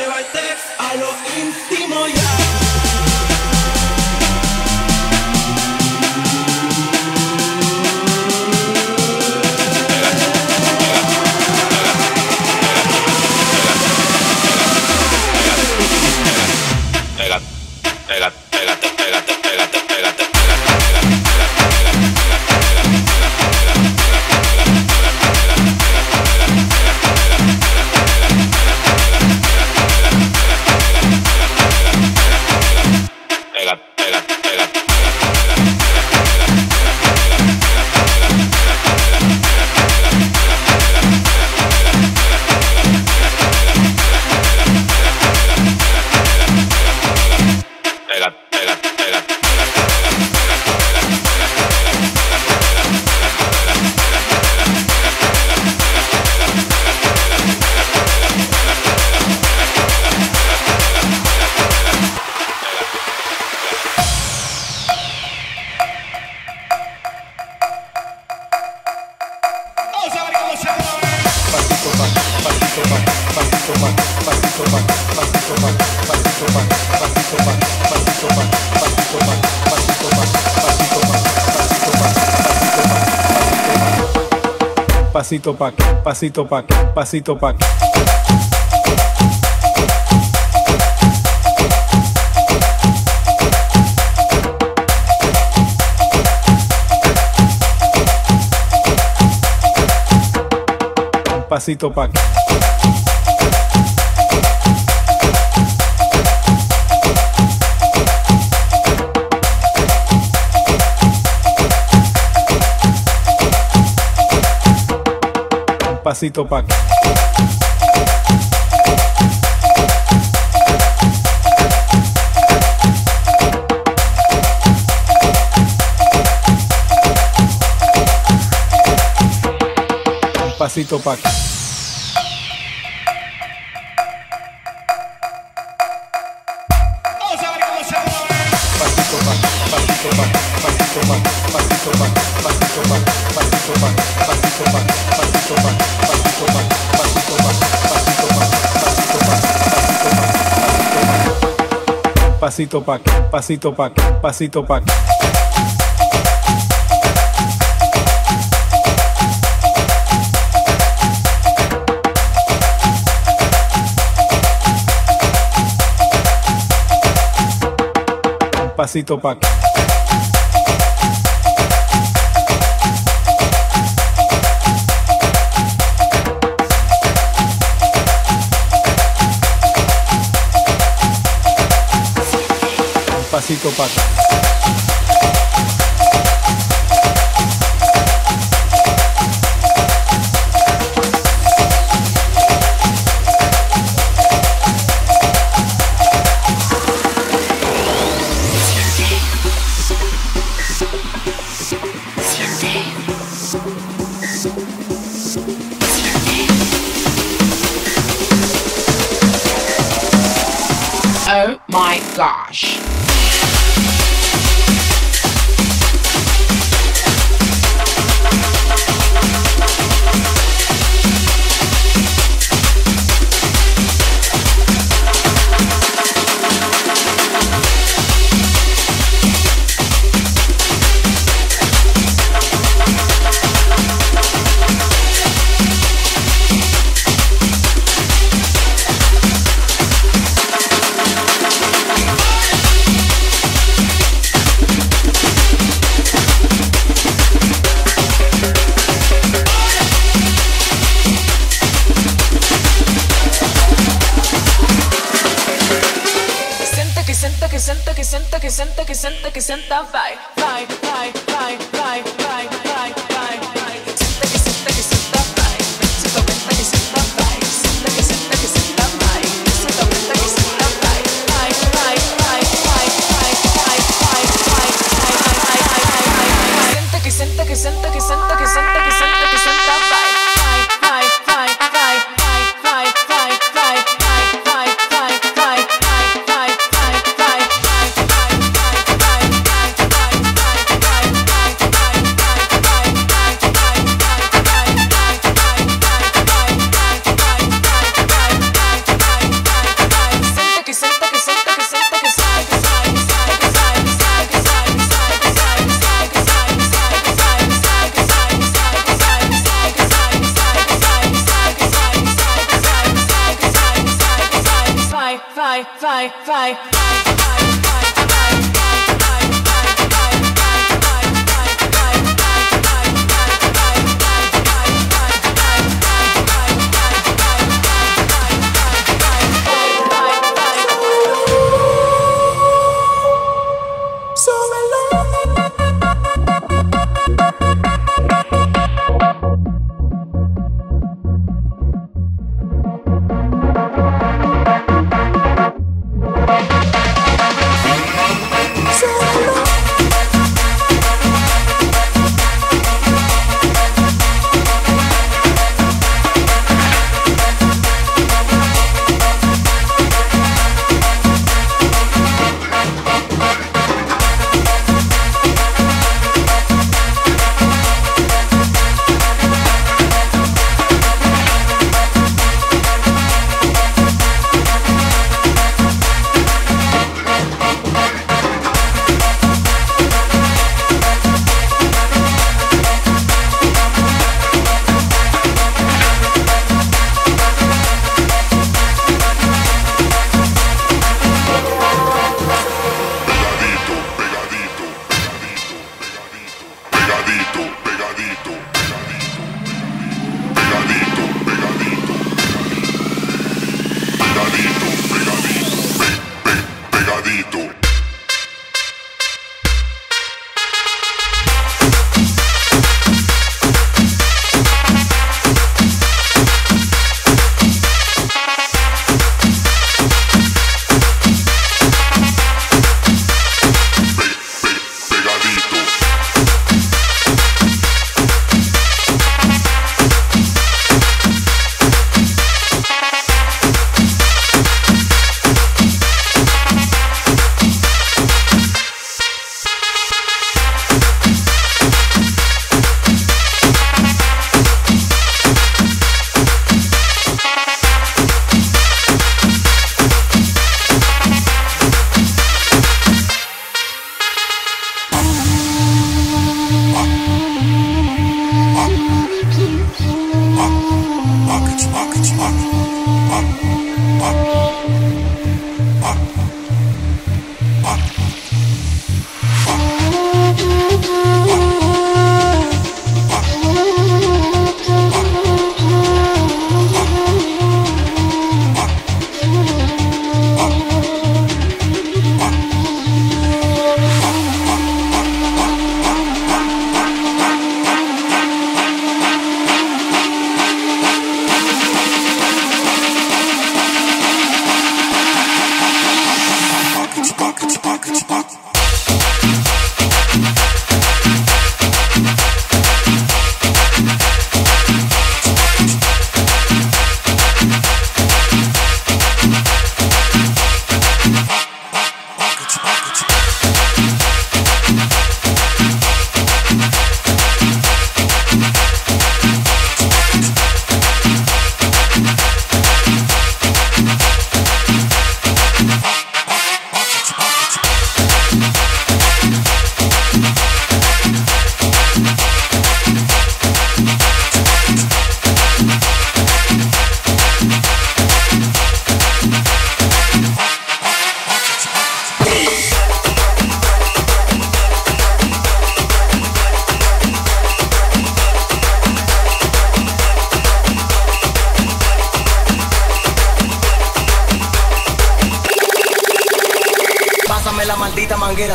llevarte a lo íntimo ya. Pasito pa' que, pasito pa' que, pasito pa'. Pasito pa'. pasito pa' Un pasito pa' pasito pa' que, pasito pa' que, pasito pa' que. Pasito pa' que. Pasito Paco. que senta, que senta, que senta, que senta, que senta, vai, vai, vai, vai, vai, vai, vai.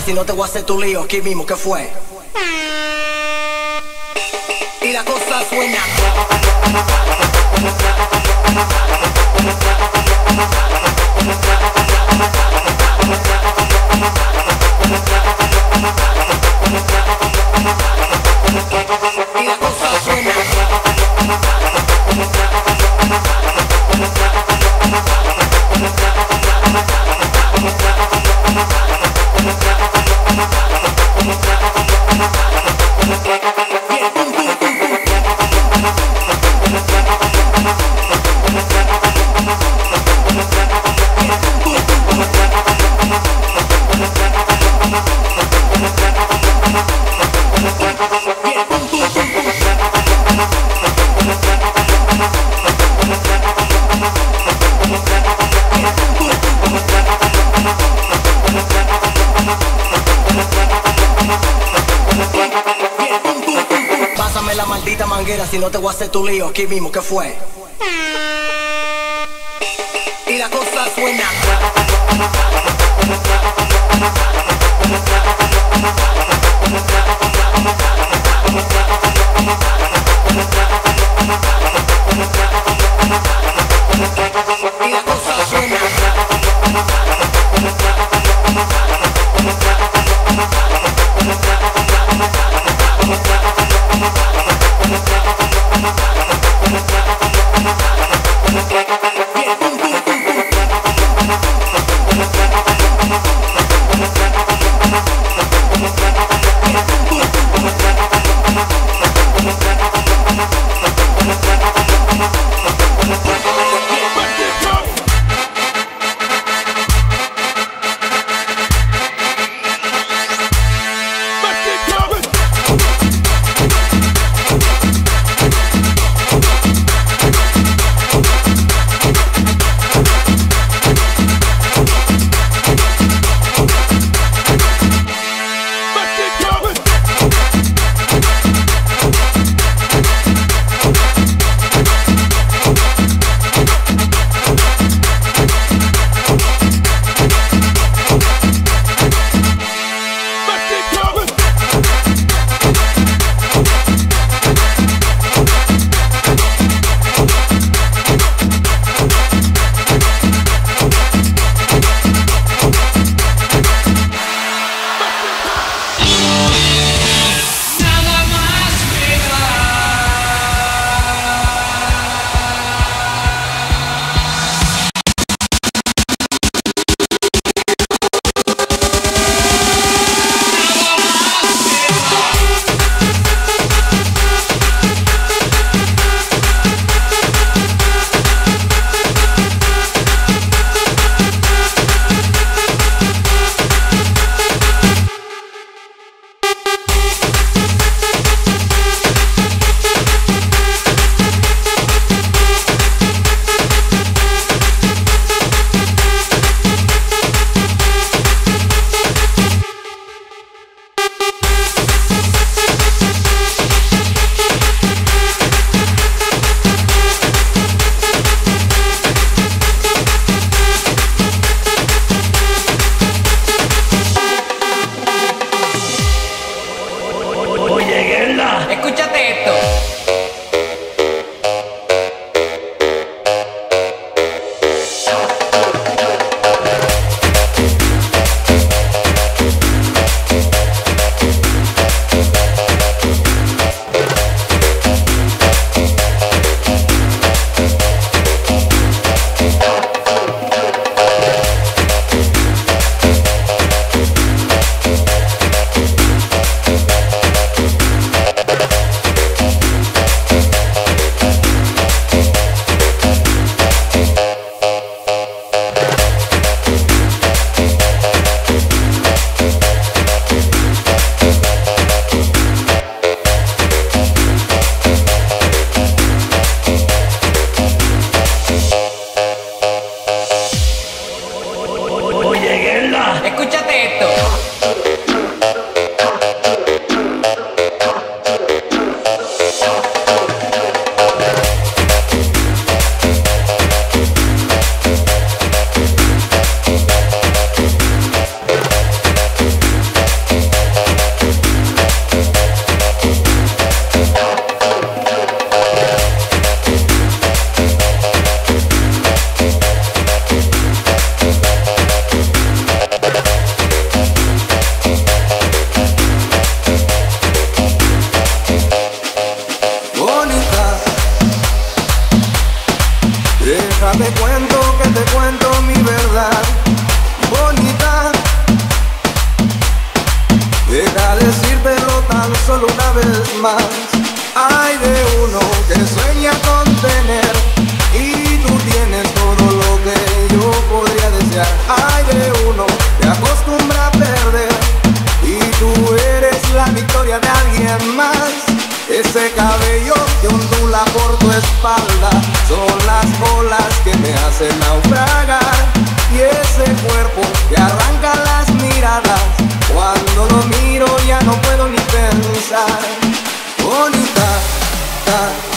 Si no te voy a hacer tu lío aquí mismo, ¿qué fue? Y la cosa suena. Si no te voy a hacer tu lío aquí mismo, ¿qué fue? Quisiera decírtelo tan solo una vez más. Hay de uno que sueña con tener y tú tienes todo lo que yo podría desear. Hay de uno que acostumbra a perder y tú eres la victoria de alguien más. Ese cabello que ondula por tu espalda son las olas que me hacen naufragar y ese cuerpo que arranca las miradas cuando lo miro ya no puedo ni pensar. Bonita.